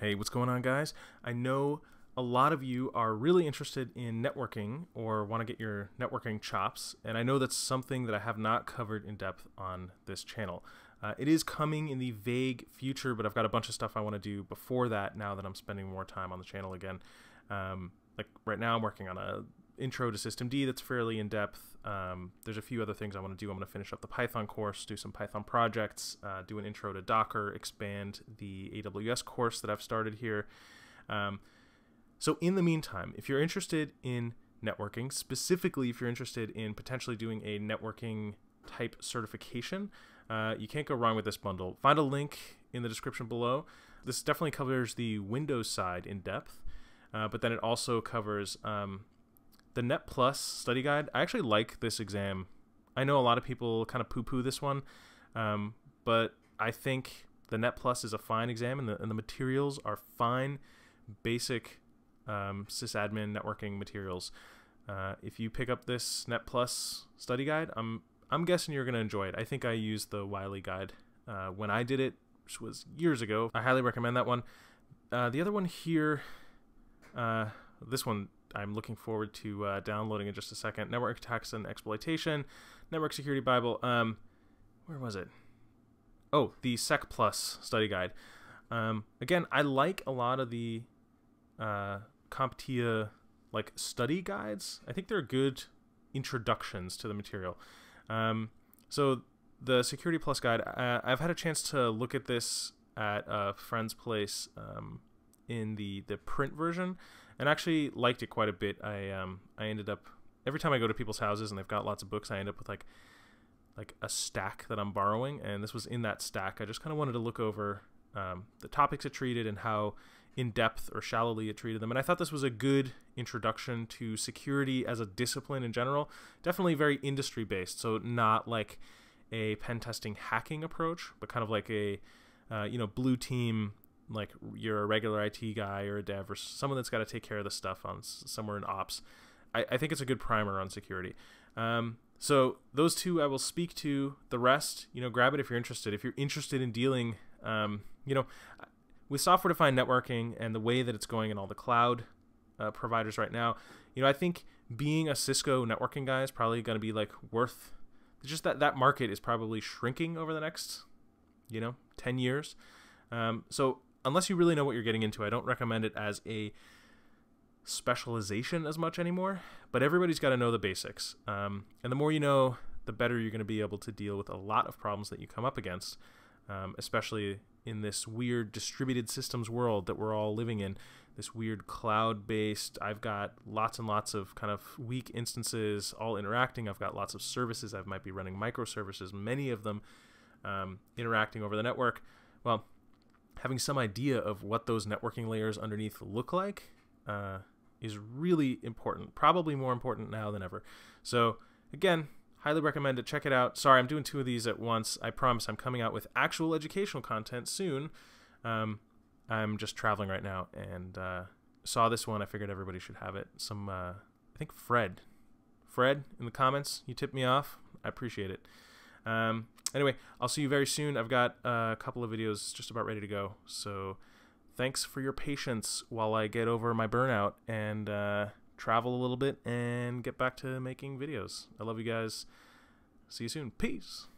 Hey, what's going on, guys? I know a lot of you are really interested in networking or want to get your networking chops, and I know that's something that I have not covered in depth on this channel. Uh, it is coming in the vague future, but I've got a bunch of stuff I want to do before that now that I'm spending more time on the channel again. Um, like right now, I'm working on a intro to systemd that's fairly in depth. Um, there's a few other things I want to do. I'm going to finish up the Python course, do some Python projects, uh, do an intro to Docker, expand the AWS course that I've started here. Um, so, in the meantime, if you're interested in networking, specifically if you're interested in potentially doing a networking type certification, uh, you can't go wrong with this bundle. Find a link in the description below. This definitely covers the Windows side in depth, uh, but then it also covers um, the Net Plus study guide. I actually like this exam. I know a lot of people kind of poo poo this one, um, but I think the Net Plus is a fine exam, and the, and the materials are fine, basic um, sysadmin networking materials. Uh, if you pick up this Net Plus study guide, I'm I'm guessing you're going to enjoy it. I think I used the Wiley guide uh, when I did it, which was years ago. I highly recommend that one. Uh, the other one here, uh, this one I'm looking forward to uh, downloading in just a second. Network attacks and exploitation, network security bible. Um, where was it? Oh, the Sec Plus study guide. Um, again, I like a lot of the uh, CompTIA like study guides. I think they're good introductions to the material. Um, so the Security Plus guide, uh, I've had a chance to look at this at a friend's place um, in the the print version, and actually liked it quite a bit. I um, I ended up every time I go to people's houses and they've got lots of books, I end up with like like a stack that I'm borrowing, and this was in that stack. I just kind of wanted to look over um, the topics it treated and how in depth or shallowly it treated them. And I thought this was a good introduction to security as a discipline in general. Definitely very industry based, so not like a pen testing hacking approach, but kind of like a uh, you know blue team like you're a regular IT guy or a dev or someone that's got to take care of the stuff on somewhere in ops. I, I think it's a good primer on security. Um, so those two I will speak to. The rest, you know, grab it if you're interested. If you're interested in dealing, um, you know, with software defined networking and the way that it's going in all the cloud uh, providers right now, you know, I think being a Cisco networking guy is probably going to be like worth just that that market is probably shrinking over the next, you know, 10 years. Um, so unless you really know what you're getting into, I don't recommend it as a specialization as much anymore. But everybody's got to know the basics. Um, and the more you know, the better you're going to be able to deal with a lot of problems that you come up against, um, especially in this weird distributed systems world that we're all living in. This weird cloud based, I've got lots and lots of kind of weak instances all interacting. I've got lots of services. I might be running microservices, many of them um, interacting over the network. Well, having some idea of what those networking layers underneath look like uh, is really important. Probably more important now than ever. So, again, highly recommend it. Check it out. Sorry, I'm doing two of these at once. I promise I'm coming out with actual educational content soon. Um, I'm just traveling right now and uh, saw this one. I figured everybody should have it. Some, uh, I think Fred, Fred in the comments, you tipped me off. I appreciate it. Um, anyway, I'll see you very soon. I've got a couple of videos just about ready to go. So thanks for your patience while I get over my burnout and uh, travel a little bit and get back to making videos. I love you guys. See you soon. Peace.